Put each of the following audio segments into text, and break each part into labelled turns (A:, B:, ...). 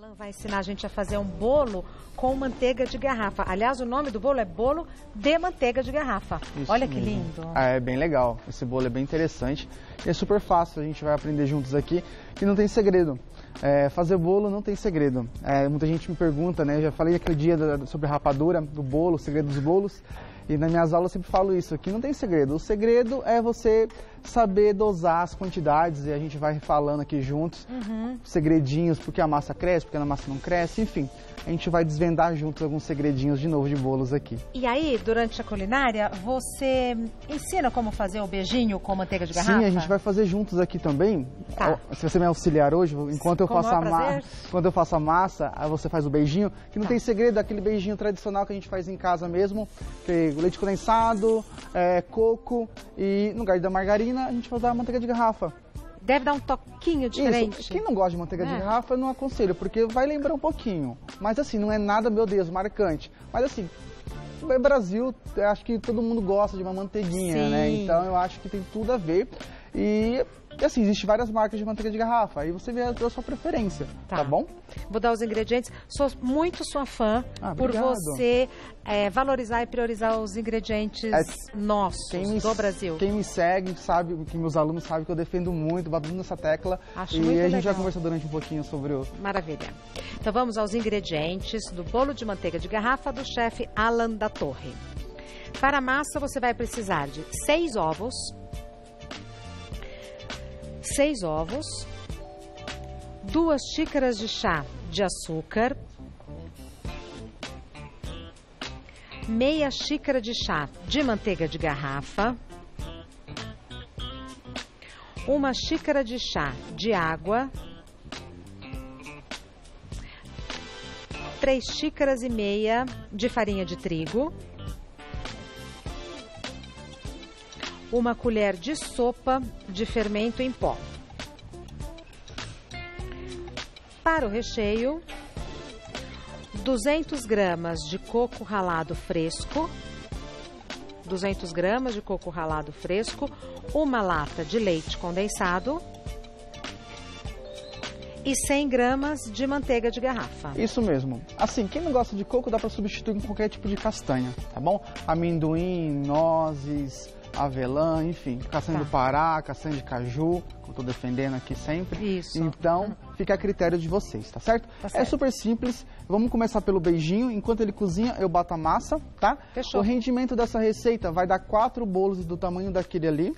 A: Alan vai ensinar a gente a fazer um bolo com manteiga de garrafa. Aliás, o nome do bolo é bolo de manteiga de garrafa.
B: Isso
A: Olha que lindo.
B: Ah, é bem legal. Esse bolo é bem interessante. E é super fácil, a gente vai aprender juntos aqui. E não tem segredo. É, fazer bolo não tem segredo. É, muita gente me pergunta, né? Eu já falei aquele dia da- sobre a rapadura, do bolo, o segredo dos bolos. E nas minhas aulas eu sempre falo isso, que não tem segredo. O segredo é você saber dosar as quantidades e a gente vai falando aqui juntos. Segredinhos, porque a massa cresce, porque a massa não cresce, enfim. A gente vai desvendar juntos alguns segredinhos de novo de bolos aqui.
A: E aí, durante a culinária, você ensina como fazer o beijinho com manteiga de garrafa?
B: Sim, a gente vai fazer juntos aqui também.
A: Tá.
B: Se você me auxiliar hoje, enquanto eu faço a
A: maior
B: massa,
A: prazer.
B: quando eu faço a massa, aí você faz o beijinho, que não
A: Tá.
B: tem segredo, é aquele beijinho tradicional que a gente faz em casa mesmo, que é leite condensado, é, coco e no lugar da margarina a gente vai usar a manteiga de garrafa.
A: Deve dar um toquinho diferente.
B: Isso. Quem não gosta de manteiga
A: É.
B: de garrafa, eu não aconselho, porque vai lembrar um pouquinho. Mas assim, não é nada, meu Deus, marcante. Mas assim, é Brasil, eu acho que todo mundo gosta de uma manteiguinha,
A: Sim.
B: né? Então eu acho que tem tudo a ver. E e, assim, existem várias marcas de manteiga de garrafa. Aí você vê a, a sua preferência, tá, bom?
A: Vou dar os ingredientes. Sou muito sua fã
B: Ah,
A: por você é, valorizar e priorizar os ingredientes
B: É,
A: nossos,
B: me,
A: do Brasil.
B: Quem me segue sabe, que meus alunos sabem que eu defendo muito, bato nessa tecla.
A: Acho
B: e
A: muito
B: a gente
A: legal.
B: vai conversar durante um pouquinho sobre o.
A: Maravilha. Então vamos aos ingredientes do bolo de manteiga de garrafa do chefe Alan da Torre. Para a massa você vai precisar de seis ovos, seis ovos, duas xícaras de chá de açúcar, meia xícara de chá de manteiga de garrafa, uma xícara de chá de água, três xícaras e meia de farinha de trigo, uma colher de sopa de fermento em pó. Para o recheio, 200 gramas de coco ralado fresco, 200 gramas de coco ralado fresco, uma lata de leite condensado e 100 gramas de manteiga de garrafa.
B: Isso mesmo. Assim, quem não gosta de coco dá para substituir com qualquer tipo de castanha, tá bom? Amendoim, nozes, avelã, enfim, castanha
A: Tá.
B: do Pará, castanha de caju, que eu tô defendendo aqui sempre.
A: Isso.
B: Então, fica a critério de vocês, tá certo?
A: Tá
B: É
A: certo.
B: super simples. Vamos começar pelo beijinho. Enquanto ele cozinha, eu bato a massa, tá?
A: Fechou.
B: O rendimento dessa receita vai dar quatro bolos do tamanho daquele ali.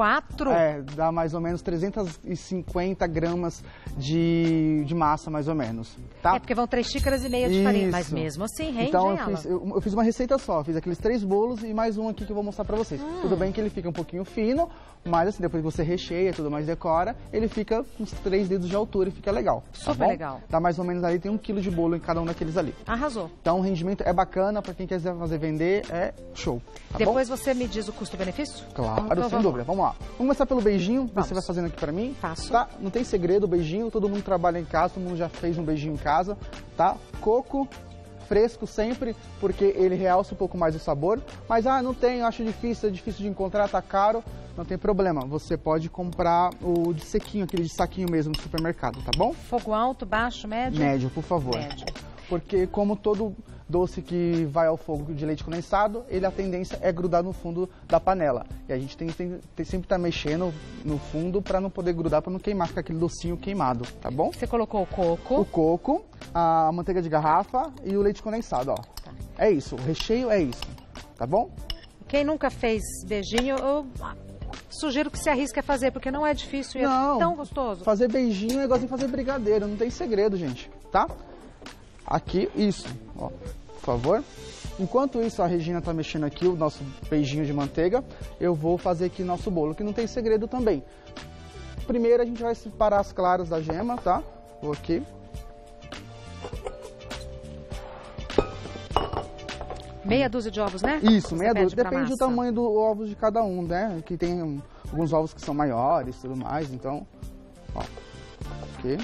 A: Quatro?
B: É, dá mais ou menos 350 gramas de, de massa, mais ou menos, tá?
A: É porque vão três xícaras e meia de farinha, mas
B: Isso.
A: mesmo assim rende,
B: Então eu fiz, eu, eu fiz uma receita só, fiz aqueles três bolos e mais um aqui que eu vou mostrar pra vocês.
A: Hum.
B: Tudo bem que ele fica um pouquinho fino, mas assim, depois que você recheia e tudo mais decora, ele fica uns três dedos de altura e fica legal. tá
A: Super
B: bom?
A: legal.
B: Dá mais ou menos ali, tem um quilo de bolo em cada um daqueles ali.
A: Arrasou.
B: Então o rendimento é bacana, pra quem quiser fazer vender, é show. Tá bom?
A: Depois você me diz o custo-benefício?
B: Claro,
A: Então
B: sem
A: vamos
B: dúvida. Vamos lá. Vamos começar pelo beijinho.
A: Vamos.
B: Você vai fazendo aqui pra mim.
A: Faço.
B: Tá? Não tem segredo beijinho. Todo mundo trabalha em casa, todo mundo já fez um beijinho em casa, tá? Coco fresco sempre, porque ele realça um pouco mais o sabor. Mas ah, não tem, eu acho difícil, é difícil de encontrar, tá caro. Não tem problema. Você pode comprar o de sequinho, aquele de saquinho mesmo no supermercado, tá bom?
A: Fogo alto, baixo, médio?
B: Médio, por favor.
A: Médio.
B: Porque como todo doce que vai ao fogo de leite condensado, ele a tendência é grudar no fundo da panela. E a gente tem, tem, tem sempre estar mexendo no fundo para não poder grudar, para não queimar, ficar aquele docinho queimado, tá bom?
A: Você colocou o coco.
B: O coco, a manteiga de garrafa e o leite condensado, ó.
A: Tá.
B: É isso, o recheio é isso, tá bom?
A: Quem nunca fez beijinho, eu sugiro que se arrisque a fazer, porque não é difícil e
B: Não.
A: é tão gostoso.
B: Fazer beijinho é igual de fazer brigadeiro, não tem segredo, gente, tá? Aqui, isso, ó, por favor. Enquanto isso, a Regina tá mexendo aqui o nosso beijinho de manteiga, eu vou fazer aqui nosso bolo, que não tem segredo também. Primeiro a gente vai separar as claras da gema, tá? Vou aqui.
A: Meia dúzia de ovos, né?
B: Isso,
A: Você
B: meia dúzia. Depende do tamanho do ovo de cada um, né? Que tem alguns ovos que são maiores e tudo mais, então, ó. Aqui.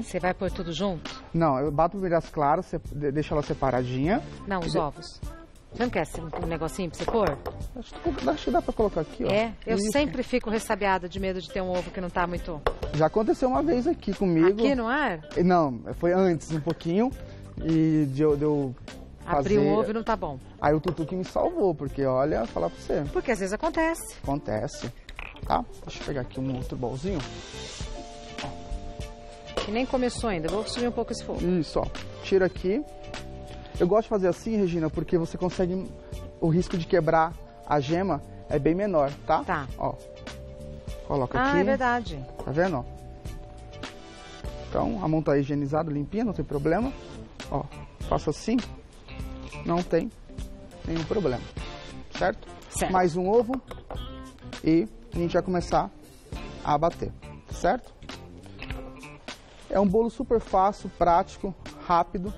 A: Você vai pôr tudo junto?
B: Não, eu bato primeiro as claras, deixo ela separadinha.
A: Não, os ovos. Você não quer um negocinho pra você pôr?
B: Acho que, acho que dá pra colocar aqui, ó.
A: É, eu
B: Isso.
A: sempre fico ressabiada de medo de ter um ovo que não tá muito
B: Já aconteceu uma vez aqui comigo.
A: aqui no ar.
B: Não, foi antes um pouquinho. E de eu, de eu
A: Abrir o
B: fazer-
A: ovo e não tá bom.
B: Aí o Tutu que me salvou, porque olha, falar pra você,
A: Porque às vezes acontece.
B: acontece. Tá? Deixa eu pegar aqui um outro bolzinho.
A: E nem começou ainda. Vou subir um pouco esse fogo.
B: Isso, ó. Tira aqui. Eu gosto de fazer assim, Regina, porque você consegue. O risco de quebrar a gema é bem menor, tá?
A: Tá.
B: Ó. Coloca
A: Ah,
B: aqui.
A: é verdade.
B: Tá vendo, ó? Então, a mão tá higienizada, limpinha, não tem problema. Ó, faço assim, não tem nenhum problema, certo?
A: Certo.
B: Mais um ovo e a gente vai começar a bater, certo? É um bolo super fácil, prático, rápido.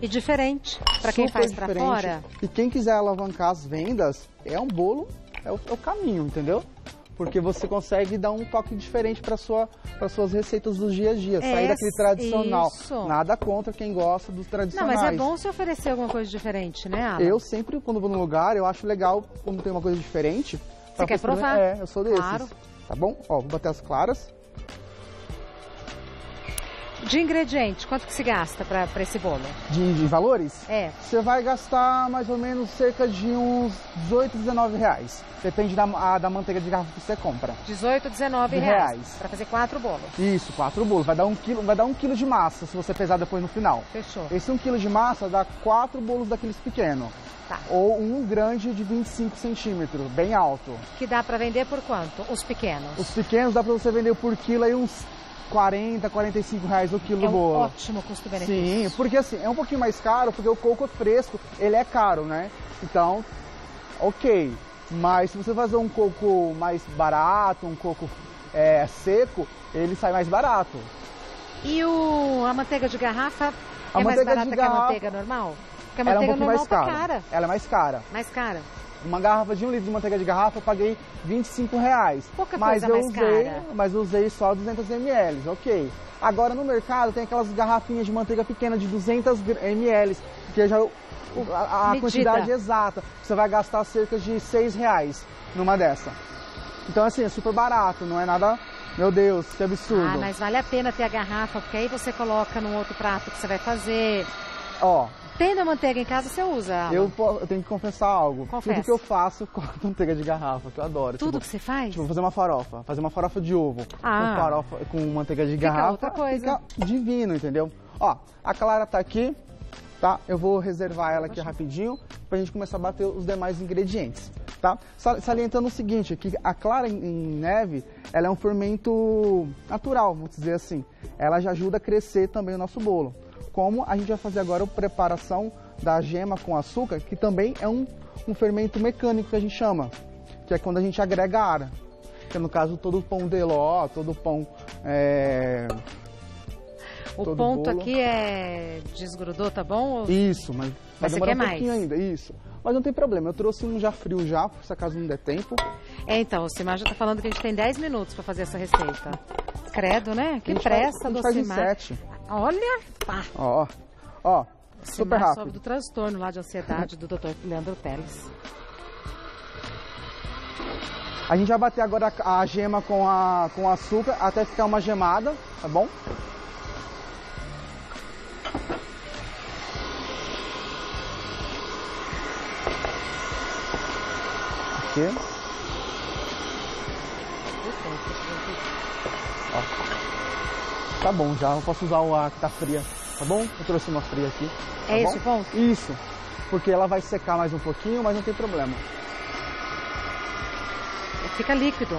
A: E diferente. Pra quem faz pra
B: diferente.
A: fora.
B: E quem quiser alavancar as vendas, é um bolo, é o, é o caminho, entendeu? Porque você consegue dar um toque diferente para sua, as suas receitas do dia a dia. sair
A: É,
B: daquele tradicional.
A: isso.
B: Nada contra quem gosta dos
A: Não,
B: tradicionais.
A: mas é bom se oferecer alguma coisa diferente, né, Alan?
B: Eu sempre, quando vou num lugar, eu acho legal quando tem uma coisa diferente. pra
A: quer provar?
B: É, eu sou desses.
A: Claro.
B: Tá bom? Ó, vou bater as claras.
A: De ingrediente, quanto que se gasta pra esse bolo?
B: De, de valores?
A: É,
B: Você vai gastar mais ou menos cerca de uns 18, 19 reais. Depende da, a- da manteiga de garrafa que você compra.
A: 18, 19
B: De
A: reais.
B: reais.
A: Pra fazer quatro bolos.
B: Isso, quatro bolos. Vai dar um quilo, vai dar um quilo de massa se você pesar depois no final.
A: Fechou.
B: Esse um quilo de massa dá quatro bolos daqueles pequenos.
A: Tá.
B: Ou um grande de 25 centímetros, bem alto.
A: Que dá pra vender por quanto? Os pequenos.
B: Os pequenos dá pra você vender por quilo aí uns 40, 45 reais o quilo
A: é
B: do
A: um
B: bolo.
A: ótimo custo-benefício.
B: Sim, porque assim, é um pouquinho mais caro, porque o coco fresco, ele é caro, né? Então, ok. Mas se você fazer um coco mais barato, um coco é, seco, ele sai mais barato.
A: E o, a manteiga de garrafa
B: A
A: é mais
B: manteiga
A: barata que a manteiga normal? Porque a
B: Ela é um
A: manteiga normal
B: mais
A: tá
B: cara.
A: cara.
B: Ela é mais cara.
A: Mais cara.
B: Uma garrafa de um litro de manteiga de garrafa eu paguei 25 reais.
A: Pouca
B: mas
A: coisa
B: eu
A: mais
B: usei,
A: cara.
B: Mas eu usei só 200 ml, ok. Agora no mercado tem aquelas garrafinhas de manteiga pequena de 200 gr- ml, que já o- a, a quantidade exata. Você vai gastar cerca de 6 reais numa dessa. Então assim, é super barato, não é nada... Meu Deus, que absurdo.
A: Ah, mas vale a pena ter a garrafa, porque aí você coloca num outro prato que você vai fazer.
B: Ó,
A: Tendo a manteiga em casa, você usa.
B: Eu, eu tenho que confessar algo.
A: Confessa.
B: Tudo que eu faço com manteiga de garrafa, que eu adoro.
A: Tudo
B: Tipo,
A: que você faz?
B: Tipo, vou fazer uma farofa, fazer uma farofa de ovo
A: Ah.
B: com farofa com manteiga de
A: Fica
B: garrafa,
A: outra coisa.
B: fica divino, entendeu? Ó, a Clara tá aqui, tá? Eu vou reservar ela aqui rapidinho pra gente começar a bater os demais ingredientes, tá? Sa- Salientando o seguinte, que a Clara em, em neve, ela é um fermento natural, vamos dizer assim. Ela já ajuda a crescer também o nosso bolo como a gente vai fazer agora a preparação da gema com açúcar, que também é um, um fermento mecânico que a gente chama, que é quando a gente agrega ar Que no caso todo o pão de ló, todo o pão. É...
A: O
B: todo
A: ponto
B: bolo.
A: aqui é desgrudou, tá bom?
B: Isso, mas
A: mas
B: demorar
A: é
B: um pouquinho
A: mais?
B: ainda, isso. Mas não tem problema, eu trouxe um já frio já, se acaso não der tempo.
A: É, então, o Simar já tá falando que a gente tem 10 minutos para fazer essa receita. Credo, né? Que pressa do
B: Simar. Faz em 7.
A: Olha, pá.
B: Ó, ó, super
A: sobe
B: rápido.
A: do transtorno lá de ansiedade do Dr. Leandro Teles.
B: A gente vai bater agora a, a gema com, a, com açúcar até ficar uma gemada, tá bom? Aqui. Tá bom já, eu posso usar o ar que tá fria, tá bom? Eu trouxe uma fria aqui. tá
A: É
B: bom?
A: esse o ponto?
B: Isso, porque ela vai secar mais um pouquinho, mas não tem problema.
A: Fica líquido.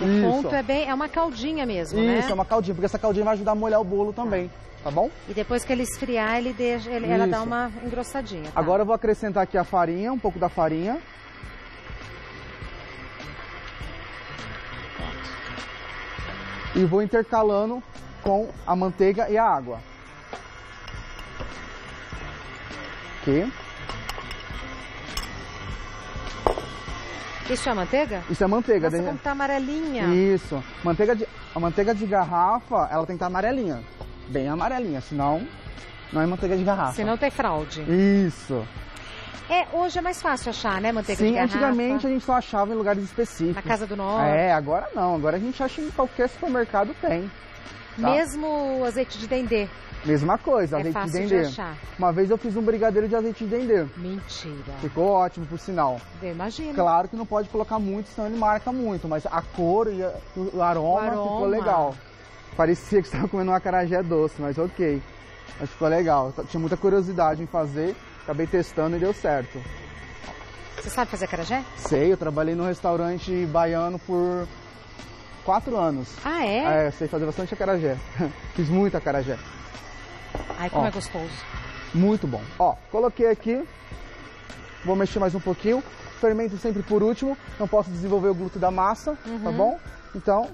A: O
B: Isso.
A: ponto é bem, é uma caldinha mesmo, né?
B: Isso, é uma caldinha, porque essa caldinha vai ajudar a molhar o bolo também, tá bom?
A: E depois que ele esfriar, ele deixa, ele- ela dá
B: Isso.
A: uma engrossadinha. tá?
B: Agora eu vou acrescentar aqui a farinha, um pouco da farinha. E vou intercalando com a manteiga e a água. Aqui.
A: Isso é manteiga?
B: Isso é manteiga.
A: Nossa,
B: de-
A: como tá amarelinha.
B: Isso. Manteiga de... A manteiga de garrafa, ela tem que estar amarelinha. Bem amarelinha, senão Não é manteiga de garrafa.
A: Se não tem fraude.
B: Isso.
A: É, hoje é mais fácil achar, né, manteiga
B: Sim,
A: de garrafa.
B: antigamente a gente só achava em lugares específicos.
A: Na Casa do Norte.
B: É, agora não. Agora a gente acha em qualquer supermercado tem. Tá.
A: Mesmo o azeite de dendê.
B: Mesma coisa,
A: É
B: azeite de
A: fácil de
B: dendê.
A: achar.
B: Uma vez eu fiz um brigadeiro de azeite de dendê.
A: Mentira.
B: Ficou ótimo, por sinal.
A: Eu imagino.
B: Claro que não pode colocar muito, senão ele marca muito, mas a cor e o aroma,
A: O aroma.
B: ficou legal. Parecia que você estava comendo um acarajé doce, mas ok. Mas ficou legal. Tinha muita curiosidade em fazer, acabei testando e deu certo.
A: Você sabe fazer carajé?
B: Sei, eu trabalhei num restaurante baiano por quatro anos.
A: Ah, é?
B: É, sei fazer bastante acarajé. Fiz muito acarajé.
A: Ai, como
B: Ó.
A: é gostoso.
B: Muito bom. Ó, coloquei aqui. Vou mexer mais um pouquinho. Fermento sempre por último. Não posso desenvolver o glúten da massa, tá
A: Uhum.
B: bom? Então,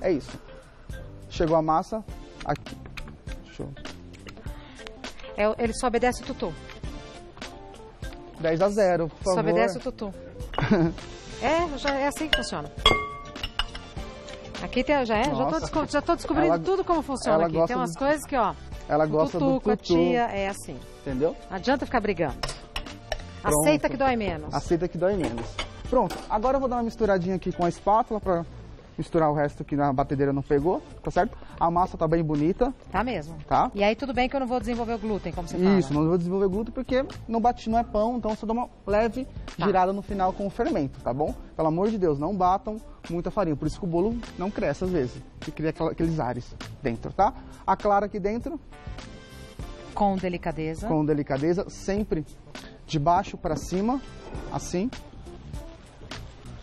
B: é isso. Chegou a massa. Aqui. Eu...
A: É, ele só obedece o tutu.
B: 10 a 0, por favor.
A: Só obedece o tutu. é, já é assim que funciona. Aqui tem, já é, já tô,
B: Nossa.
A: desco- já tô descobrindo
B: Ela-
A: tudo como funciona aqui. Tem umas
B: do-
A: coisas que, ó,
B: Ela gosta
A: tutu
B: do
A: com a
B: tutu.
A: tia é assim.
B: Entendeu?
A: Não adianta ficar brigando.
B: Pronto.
A: Aceita que dói menos.
B: Aceita que dói menos. Pronto, agora eu vou dar uma misturadinha aqui com a espátula pra misturar o resto que na batedeira não pegou, tá certo? A massa tá bem bonita,
A: Tá mesmo.
B: tá?
A: E aí tudo bem que eu não vou desenvolver o glúten, como você fala.
B: Isso, não vou desenvolver glúten porque não bate, não é pão, então só dá uma leve
A: Tá.
B: girada no final com o fermento, tá bom? Pelo amor de Deus, não batam muita farinha, por isso que o bolo não cresce às vezes, que cria aqueles ares dentro, tá? A clara aqui dentro,
A: Com delicadeza.
B: com delicadeza, sempre de baixo para cima, assim,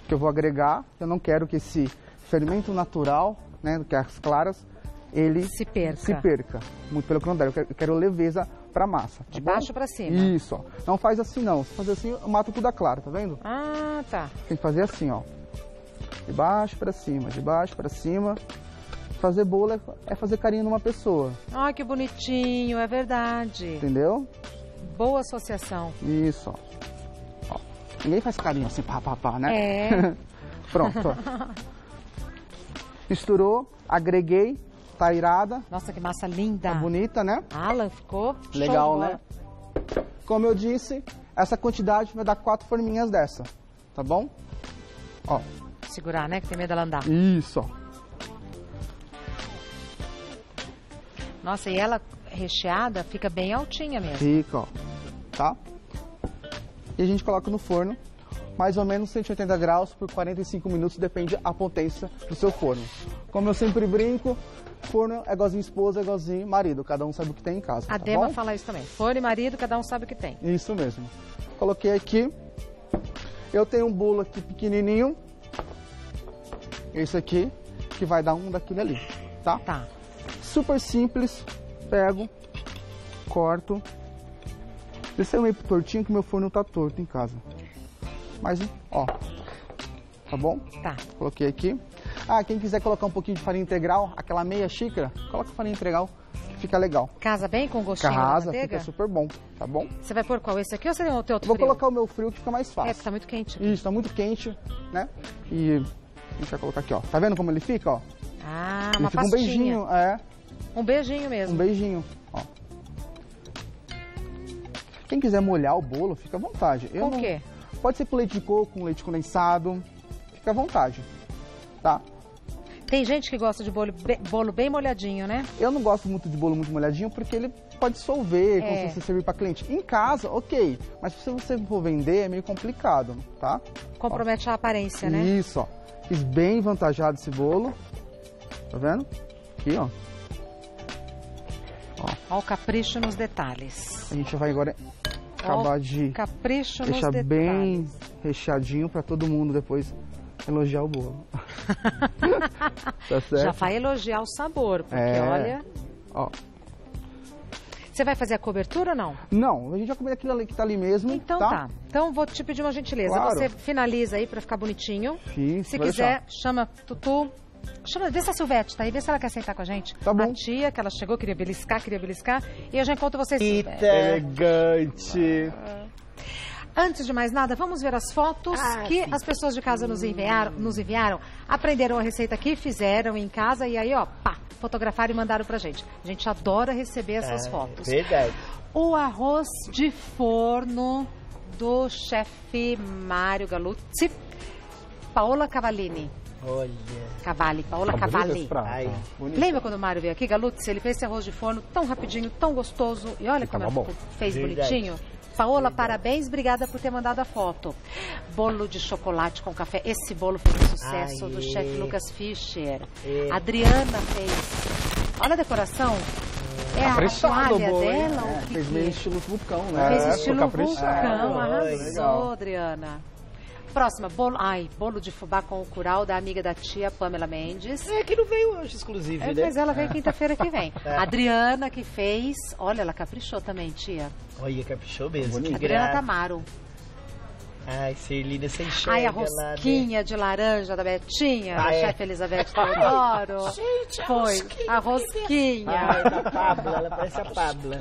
B: que eu vou agregar, eu não quero que esse fermento natural, né, que é as claras, ele
A: Se perca.
B: se perca. Muito pelo contrário, eu quero, eu quero leveza para massa. tá
A: De
B: bom?
A: baixo pra cima.
B: Isso, ó. Não faz assim não. Se fazer assim, eu mato tudo a clara, tá vendo?
A: Ah, tá.
B: Tem que fazer assim, ó. De baixo para cima, de baixo para cima. Fazer bolo é, é fazer carinho numa pessoa,
A: Ai, que bonitinho, é verdade.
B: entendeu?
A: Boa associação.
B: Isso, ó. Ó. Ninguém faz carinho assim, pá, pá, pá, né?
A: É.
B: Pronto, ó. Misturou, agreguei, tá irada,
A: Nossa, que massa linda.
B: tá bonita, né?
A: Alan, ficou show
B: Legal,
A: bola.
B: né? Como eu disse, essa quantidade vai dar quatro forminhas dessa, tá bom? Ó,
A: Segurar, né? Que tem medo dela andar.
B: isso.
A: Nossa, e ela recheada fica bem altinha mesmo.
B: Fica, ó. Tá? E a gente coloca no forno, mais ou menos 180 graus por 45 minutos, depende a potência do seu forno. Como eu sempre brinco, forno é igualzinho esposa, é igualzinho marido, cada um sabe o que tem em casa.
A: A
B: tá
A: Dema
B: bom?
A: fala isso também. Fone e marido, cada um sabe o que tem.
B: Isso mesmo. Coloquei aqui. Eu tenho um bolo aqui pequenininho. Esse aqui, que vai dar um daquele ali, tá?
A: Tá.
B: Super simples. Pego, corto. Esse é meio tortinho que meu forno tá torto em casa. Mas, ó. Tá bom?
A: Tá.
B: Coloquei aqui. Ah, quem quiser colocar um pouquinho de farinha integral, aquela meia xícara, coloca farinha integral, que fica legal.
A: Casa bem com gostinho
B: Casa, fica super bom, tá bom?
A: Você vai pôr qual? Esse aqui ou você tem outro
B: Vou
A: frio?
B: colocar o meu frio que fica mais
A: É,
B: fácil.
A: porque tá muito quente.
B: Isso, tá muito quente, né? E a gente vai colocar aqui, ó. Tá vendo como ele fica, ó?
A: Ah,
B: ele
A: uma
B: fica um beijinho, é.
A: Um beijinho mesmo.
B: Um beijinho, ó. Quem quiser molhar o bolo, fica à vontade. Eu
A: Com o
B: não-
A: quê?
B: Pode ser com leite de coco, com leite condensado. Fica à vontade, tá?
A: Tem gente que gosta de bolo, bolo bem molhadinho, né?
B: Eu não gosto muito de bolo muito molhadinho porque ele pode dissolver
A: É.
B: quando você servir para cliente. Em casa, ok. Mas se você for vender, é meio complicado, tá?
A: Compromete a aparência, né?
B: Isso, ó. Fiz bem vantajado esse bolo. Tá vendo? Aqui, ó.
A: Ó o capricho nos detalhes.
B: A gente vai agora acabar
A: Ó,
B: de
A: Capricho
B: deixar
A: detalhes.
B: bem recheadinho para todo mundo depois elogiar o bolo. tá certo?
A: Já vai elogiar o sabor, porque
B: É.
A: olha...
B: Ó.
A: Você vai fazer a cobertura ou não?
B: Não, a gente vai comer aquilo ali que tá ali mesmo,
A: Então
B: tá?
A: tá. Então vou te pedir uma gentileza.
B: Claro.
A: Você finaliza aí pra ficar bonitinho.
B: Fiz,
A: Se
B: vai
A: quiser,
B: deixar.
A: chama Tutu. Chama, vê se a Silvete tá aí, vê se ela quer sentar com a gente.
B: Tá bom.
A: A tia, que ela chegou, queria beliscar, queria beliscar. E eu já encontro vocês.
B: Elegante.
A: Antes de mais nada, vamos ver as fotos
C: Ah,
A: que
C: sim.
A: as pessoas de casa nos enviaram, nos enviaram, aprenderam a receita aqui, fizeram em casa e aí, ó, pá, fotografaram e mandaram pra gente. A gente adora receber essas
C: Ah,
A: fotos.
C: Verdade.
A: O arroz de forno do chefe Mário Galuzzi. Paola Cavallini.
C: Olha.
A: Cavalli, Paola
B: Tá
A: Cavalli.
C: Ai.
B: Bonito.
A: Lembra quando o Mário veio aqui, Galuzzi? Ele fez esse arroz de forno tão rapidinho, tão gostoso. E olha como
B: Ficava
A: ela
B: bom.
A: ficou- fez
C: Verdade.
A: bonitinho. Paola, parabéns, obrigada por ter mandado a foto. Bolo de chocolate com café. Esse bolo foi um sucesso
C: Ai,
A: do
C: é.
A: chefe Lucas Fischer.
C: É.
A: Adriana fez. Olha a decoração. É a toalha dela?
B: É, fez meio estilo vulcão, né?
A: Fez
B: É,
A: estilo vulcão,
C: Ai,
A: arrasou,
B: legal.
A: Adriana. Próxima, bolo, ai, bolo de fubá com o curau da amiga da tia Pamela Mendes.
C: É que não veio hoje, exclusivo,
A: É,
C: né?
A: mas ela vem quinta-feira que vem.
C: É.
A: Adriana que fez, olha, ela caprichou também, tia.
C: Olha, caprichou mesmo.
B: Bonito.
A: Adriana. Tamaro.
C: Ai, Serlina, você enxerga
A: Ai, a
C: lá, né?
A: rosquinha de laranja da Betinha,
C: Ah,
A: da
C: é?
A: chefe Elizabeth Teodoro.
D: Gente, a
A: Foi,
D: rosquinha,
A: a rosquinha.
C: Ai, da Pablo, ela parece a Pablo.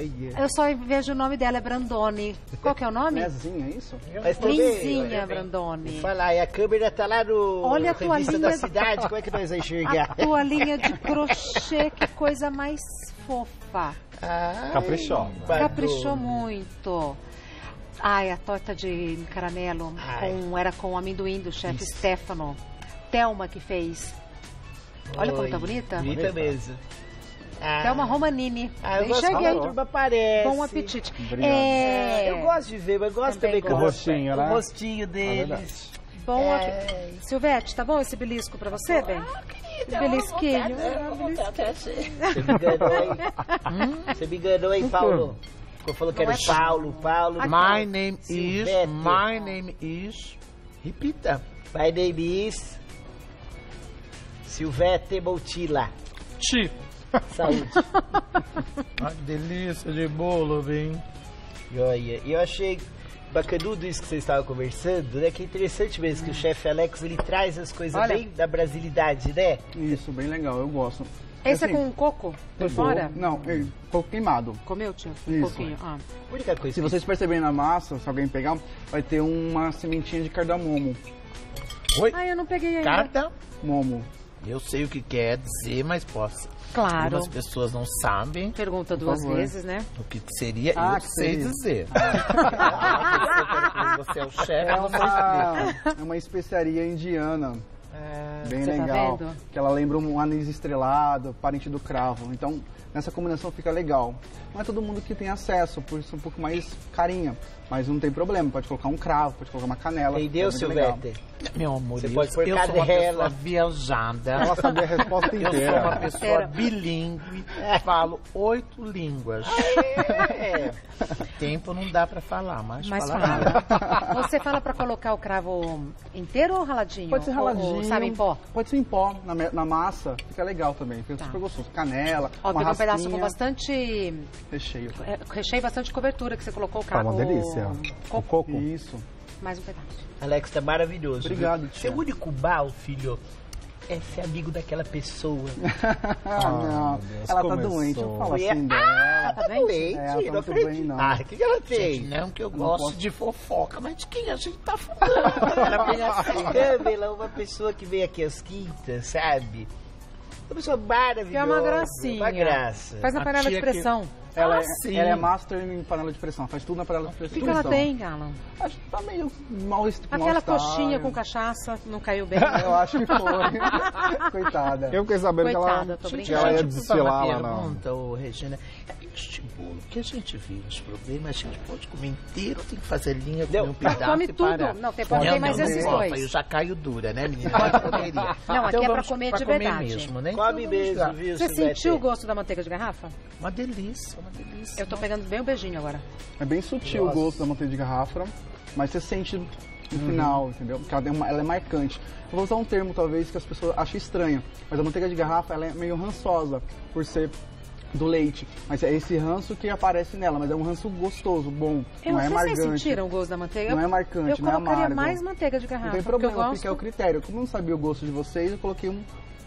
A: Eu só vejo o nome dela, é Brandoni. Qual que é o nome?
B: Mezinha, isso?
C: Mas também,
A: Linzinha
C: olha,
A: Brandoni.
C: Fala, e a câmera tá lá no
A: Olha a tua linha-
C: da cidade, como é que nós vamos enxergar?
A: A toalhinha de crochê, que coisa mais fofa.
C: Ai,
B: Caprichosa.
C: Badone.
A: Caprichou muito. Ai, a torta de caramelo com, era com amendoim do chefe Stefano. Thelma que fez. Olha como tá
C: Oi,
A: bonita.
C: Bonita mesmo. Ah,
A: Thelma Romanini.
C: Ah, eu
A: Eu cheguei. Bom apetite.
B: Obrigado.
A: É,
C: Eu gosto de ver, mas gosto
A: Também
C: também.
B: O rostinho, né?
C: O rostinho
B: É
C: deles.
B: verdade.
A: Bom
C: É.
A: apetite. Silvete, tá bom esse belisco pra você, bem? Belisquinho.
C: Você me enganou, hein? Você me enganou, hein, Paulo? Ficou falando que era o Paulo, Paulo.
D: My name is. My name is.
C: Repita. My name is... Silvete Montila.
D: Chi.
C: Saúde.
D: Ai, que delícia de bolo, bem.
C: E olha, eu achei bacanudo isso que vocês estavam conversando, né? Que é interessante mesmo que o chefe Alex, ele traz as coisas
A: Olha.
C: bem da brasilidade, né?
B: Isso, bem legal, eu gosto.
A: Esse é
B: Assim,
A: com coco por fora?
B: Não, é coco queimado.
A: Comeu, tio? Um
B: Isso.
A: pouquinho. Ah.
C: A única coisa
B: Se
C: que
B: vocês perceberem na massa, se alguém pegar, vai ter uma sementinha de cardamomo.
D: Oi?
A: Ai, eu não peguei ainda.
D: Carta? Eu sei o que quer dizer, mas posso.
A: Claro.
D: Algumas pessoas não sabem
A: Pergunta duas
B: favor.
A: vezes, né?
D: o que seria.
B: Ah,
D: eu
B: que
D: sei
B: seria.
D: dizer. você é o chefe,
B: É uma, é uma especiaria indiana. Bem
A: Você tá
B: legal.
A: vendo?
B: que ela lembra um anis estrelado, parente do cravo. Então, nessa combinação fica legal. Não é todo mundo que tem acesso, por isso é um pouco mais carinha. Mas não tem problema, pode colocar um cravo, pode colocar uma canela.
C: Entendeu. Silvete?
D: Meu amor,
C: Você pode pôr
D: eu sou uma pessoa viajada.
B: Ela sabia a resposta
D: Eu sou uma
B: inteira.
D: pessoa
A: Pera.
D: bilíngue, falo oito línguas.
C: É.
D: Tempo não dá pra falar, mas,
A: Mas
D: falar
A: fala. Você fala pra colocar o cravo inteiro ou raladinho?
B: Pode ser
A: Ou-
B: raladinho.
A: Ou, sabe em pó?
B: Pode ser em pó, na, na massa. Fica legal também, fica
A: Tá.
B: super gostoso. Canela,
A: Ó,
B: uma
A: um pedaço com bastante
B: recheio.
A: é, recheio, bastante cobertura que você colocou o
B: Tá uma delícia.
A: Coco.
B: coco. Isso.
A: Mais um pedaço.
C: Alex, tá maravilhoso.
B: Obrigado, tia.
C: Seu único mal, filho, é ser amigo daquela pessoa.
B: Ah, não.
D: Deus,
B: ela tá
D: começou.
B: doente, não fala
C: Foi
B: assim
C: a-
B: dela.
A: Tá vendo?
C: Doente,
B: É, tá
C: não acredito.
B: bem, não.
C: Ah, o que, que ela
D: Gente,
C: fez?
D: não que eu
B: Não
D: gosto
B: posso.
D: de fofoca, mas de quem a gente tá falando?
C: Ela fez assim, Camila, uma pessoa que vem aqui às quintas, sabe? Uma pessoa maravilhosa.
A: Que é uma gracinha.
C: Uma graça.
A: Faz na
D: A
A: panela de
D: tia que-
A: pressão.
B: Ela,
D: Ah,
B: é,
D: sim.
B: ela é master em panela de pressão, faz tudo na panela de
A: O
B: pressão.
A: que, que ela tem, Alan?
B: Acho que tá meio mal
A: Aquela
B: mal-estar.
A: coxinha com cachaça não caiu bem.
B: Eu acho que foi. Coitada.
E: Eu fiquei sabendo
A: Coitada, tô
E: que
A: brincando.
E: ela, que ela ia desfilar lá na...
D: pergunta, ô, Regina. Este bolo que a gente vê os problemas, a gente pode comer inteiro, tem que fazer linha, comer um pedaço
A: come
D: e
A: tudo.
D: parar.
A: Não, tem- pode ter mais
D: não,
A: esses
D: não,
A: dois.
D: Eu já caio dura, né, menina? Pode poderia.
A: Não, aqui é pra
D: vamos
A: comer
D: pra
A: de
D: comer
A: verdade.
D: mesmo, né?
C: Come
D: Então, vamos
C: mesmo, viu,
A: Você sentiu o gosto da manteiga de garrafa?
D: Uma delícia, uma delícia.
A: Eu tô pegando bem o beijinho agora.
B: É bem sutil o gosto da manteiga de garrafa, mas você sente no final, entendeu? Porque ela, uma- ela é marcante. Eu vou usar um termo, talvez, que as pessoas achem estranho, mas a manteiga de garrafa ela é meio rançosa, por ser do leite. Mas é esse ranço que aparece nela, mas é um ranço gostoso, bom.
A: Eu
B: não é
A: se vocês
B: marcante.
A: sentiram o gosto da manteiga.
B: Não é
A: Eu-
B: marcante,
A: Eu
B: não é
A: colocaria
B: amargo.
A: mais manteiga de garrafa.
B: Não tem
A: porque eu
B: problema,
A: gosto.
B: porque é o critério. Como eu não sabia o gosto de vocês, eu coloquei um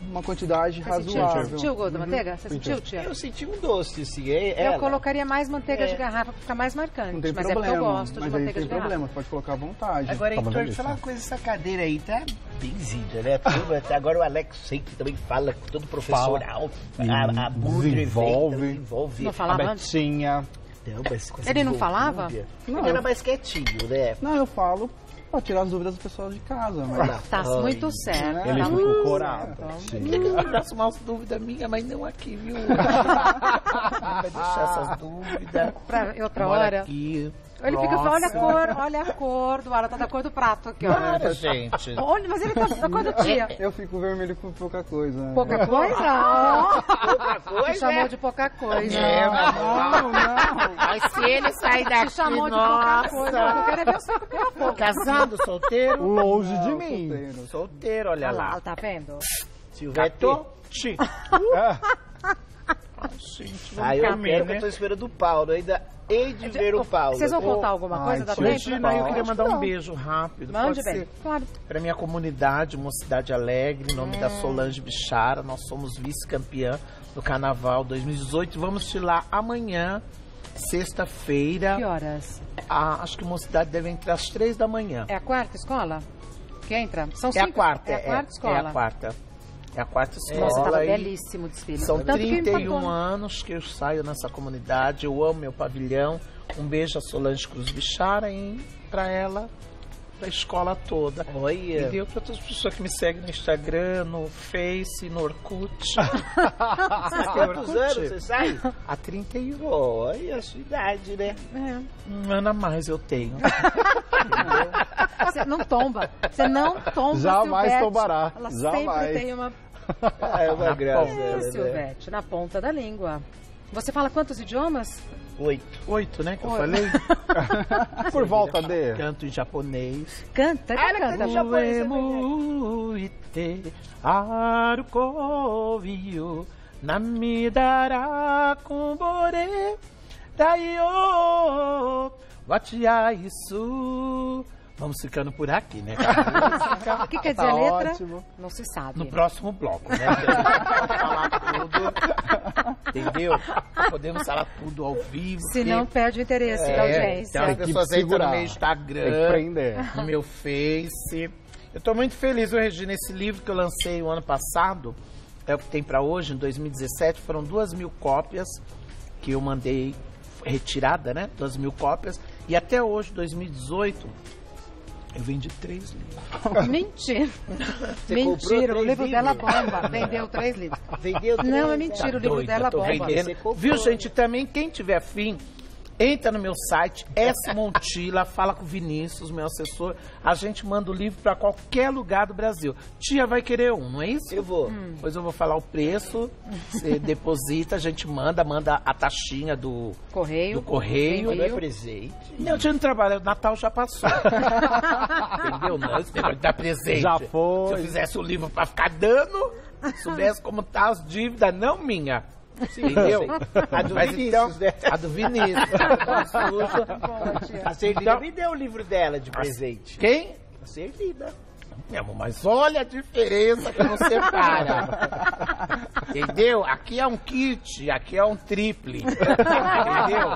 B: uma quantidade
A: Você sentiu,
B: razoável.
A: sentiu o gosto da manteiga? Você sentiu, tia?
C: Eu senti um doce, assim. É,
A: Eu colocaria mais manteiga
C: É.
A: de garrafa pra ficar mais marcante.
B: Não tem
A: mas
B: problema.
A: é porque eu gosto de
B: mas aí
A: manteiga
B: tem
A: de garrafa.
B: problema, você pode colocar à vontade.
C: Agora,
E: Tá
C: Heitor,
E: delícia.
C: falar uma coisa, essa cadeira aí tá benzida, né? Turma, Agora o Alex sempre também fala com todo professor
E: Fala.
C: alto. A, a Budre
E: desenvolve.
C: vem, desenvolve.
A: Não
E: A
A: falava antes?
E: Betinha.
C: Não, mas
A: Ele não falava?
B: Não,
C: Ele era mais quietinho, né?
B: Não, eu falo pra tirar as dúvidas do pessoal de casa, mas...
A: Tá
C: Ai.
A: muito certo.
E: Ele
A: tá
E: ficou
A: muito
E: corado.
A: certo.
E: Sim.
C: Queria que eu lembrasse umas dúvidas minhas, mas não aqui, viu? Vai deixar essas dúvidas.
A: Pra outra
C: Bora
A: hora.
C: aqui.
A: Ele fica falando, olha a cor, olha a cor do Alan, tá da cor do prato aqui, ó.
C: Para, gente.
A: Olha, mas ele tá da cor do tia.
B: Eu fico vermelho com pouca coisa. né?
A: Pouca coisa? Ó.
C: Outra coisa,
A: Te chamou
C: é?
A: de pouca coisa.
C: É, mas
B: Não, não.
C: Mas se ele sair daqui,
A: Te chamou de pouca coisa. Eu quero é ver com pouca coisa.
C: Casado, solteiro?
E: Longe de
B: Não,
E: mim.
B: solteiro.
C: Solteiro, olha
A: Olha
C: lá.
A: lá, tá vendo?
C: Silvete.
E: Ti. Gente,
C: Ah, eu
E: comer,
C: quero que
E: né?
C: eu tô esperando o Paulo. Ainda hei de ver o Paulo.
A: Vocês vão contar alguma
B: Ai,
A: coisa da
B: tia.
A: frente?
E: Regina, eu queria mandar um beijo rápido.
A: Mande,
E: Pode
A: bem.
E: ser
A: Claro.
E: para minha comunidade, Mocidade Alegre, em nome da
A: Hum.
E: Solange Bichara. Nós somos vice-campeã do Carnaval 2018. Vamos te lá amanhã, sexta-feira.
A: Que horas?
E: Ah, acho que Mocidade deve entrar às três da manhã.
A: É a quarta escola? Que entra? São
E: É a
A: cinco?
E: quarta.
A: É a quarta escola.
E: É a quarta. É a quarta escola.
A: Nossa, tava
E: e
A: belíssimo o desfile.
E: São
A: Tanto que
E: 31
A: impactou.
E: anos que eu saio nessa comunidade. Eu amo meu pavilhão. Um beijo a Solange Cruz Bichara e para ela, para a escola toda. E
C: Olha.
E: deu para todas as pessoas que me seguem no Instagram, no Face, no Orkut.
C: Há quantos anos você sai?
E: Há 31
C: Olha a sua idade, né?
A: É.
E: um ano a mais eu tenho.
A: Você não tomba. Você não tomba,
B: Jamais
A: Silvete.
B: tombará.
A: Ela
B: Jamais.
A: sempre tem uma...
C: Ah, é uma
E: Na
C: graça,
E: ponta.
A: É,
C: né?
A: Silvete, na ponta da língua. Você fala quantos idiomas?
C: Oito.
E: Oito, né? Que eu
A: Oi.
E: falei.
B: Por volta de...
E: Canto em japonês.
A: Canta,
C: Ah, ela
A: canta.
C: canta japonês, é
E: arukovio namidara kumbore daio Vamos ficando por aqui, né?
A: O que quer dizer
B: Tá
A: a letra?
B: ótimo.
A: Não se sabe.
E: No próximo bloco, né? falar tudo. Entendeu? Podemos falar tudo ao vivo.
A: Se não, perde o interesse da audiência.
E: Então, as
B: que
E: pessoas entram
B: segurar.
E: no meu
B: Tem que
E: Instagram,
B: prender.
E: no meu Face. Eu tô muito feliz, Regina? Esse livro que eu lancei o ano passado, é o que tem pra hoje, em 2017, foram duas mil cópias que eu mandei retirada, né? Duas mil cópias. E até hoje, 2018, eu vendi três livros.
A: Mentira.
C: Você
A: mentira, o livro dela
C: livros?
A: bomba. Vendeu três livros.
C: Vendeu três.
A: Não, é mentira, o livro
E: Doida,
A: dela bomba.
E: Viu, gente? Também, quem tiver afim, entra no meu site, S Montila, fala com o Vinícius, meu assessor. A gente manda o livro para qualquer lugar do Brasil. Tia vai querer um, não é isso?
C: Eu vou.
A: Hum.
E: Depois eu vou falar o preço, você deposita, a gente manda, manda a taxinha do,
A: Correio.
E: do correio.
C: Não é presente.
E: Não, tinha não trabalho, o Natal já passou. Entendeu? Não, esse negócio de dar presente.
B: Já foi.
E: Se eu fizesse o livro pra ficar dando, soubesse como tá as dívidas, não minha. Entendeu?
C: A do
E: Mas
C: Vinícius, né?
E: A do Vinícius.
A: Tia.
C: A Serlina
E: Então-
C: me deu o livro dela de presente.
E: Quem?
C: A
E: amor, mas olha a diferença que não separa. Entendeu? Aqui é um kit, aqui é um triple. Entendeu?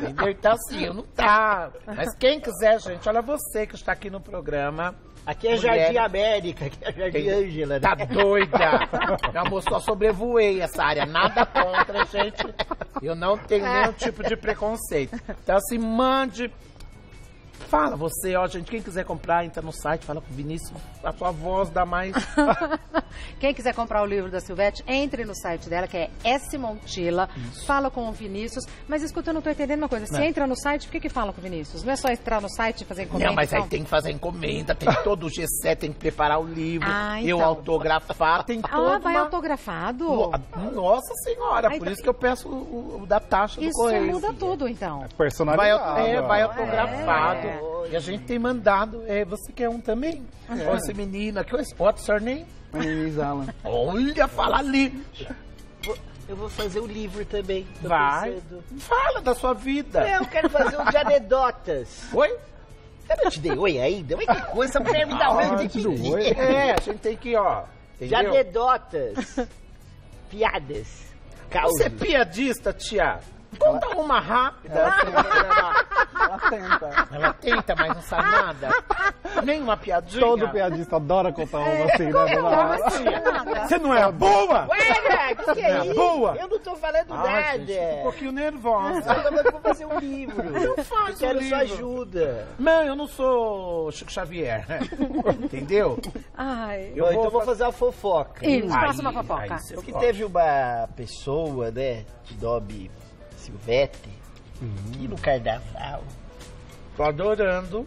E: Entendeu? Então assim, eu não tá. Mas quem quiser, gente, olha você que está aqui no programa.
C: Aqui é
E: Mulher.
C: Jardim América, aqui é Jardim
E: Tem-
C: Ângela, né?
E: Tá doida? Meu amor, só sobrevoei essa área. Nada contra, gente. Eu não tenho nenhum tipo de preconceito. Então, assim, mande. Fala você, ó, gente. Quem quiser comprar, entra no site, fala com o Vinícius. A sua voz dá mais.
A: Quem quiser comprar o livro da Silvete, entre no site dela, que é S Montila. Fala com o Vinícius. Mas escuta, eu não tô entendendo uma coisa. Se
E: Não.
A: entra no site, por que que fala com o Vinícius? Não é só entrar no site e fazer encomenda?
E: Não, mas aí
A: então?
E: tem que fazer encomenda, tem todo o G7, tem que preparar o livro,
A: Ah,
E: eu
A: então.
E: autografar, tem
A: Ah,
E: toda
A: vai
E: uma...
A: autografado?
E: No- Nossa senhora,
A: Aí
E: por
A: tá-
E: isso que eu peço o, o da taxa do
A: Isso
E: correio.
A: muda tudo, então.
E: Vai,
B: Personalizado.
E: é, vai
B: ó.
E: autografado.
A: É.
E: E a gente tem mandado. É, você quer um também? Olha esse menino aqui.
B: Is Alan.
E: Olha, fala ali.
C: Eu vou fazer o livro também.
E: Vai.
C: pensando.
E: Fala da sua vida.
C: É, eu quero fazer um de anedotas.
E: Oi?
C: Eu não te dei oi ainda? Mas que coisa, essa mulher me dá oi. eu tenho que-
B: oi.
E: É, a gente tem que, ó.
C: De
E: Entendeu?
C: anedotas, piadas,
E: Você é
C: causos.
E: piadista, tia? Conta uma rápida.
D: Ela tenta.
E: Ela tenta, mas não sabe nada. Nem uma piadinha.
D: Todo piadista adora contar uma assim, né? dona?
E: Você não é boa?
C: Ué, que que é
E: É
C: isso?
E: boa?
C: Eu não tô falando
E: Ah,
C: nada.
E: gente, um pouquinho nervosa.
C: Eu vou fazer um livro.
E: Não faz
C: Eu quero
E: um
C: sua
E: livro.
C: ajuda.
E: Não, eu não sou Chico Xavier. Entendeu?
A: Ai.
C: Eu então vou fazer uma fofoca.
A: Isso, faça uma fofoca.
E: aí você
C: Que
E: gosta.
C: teve uma pessoa, né, de nome Silvete, que no carnaval.
E: Tô adorando.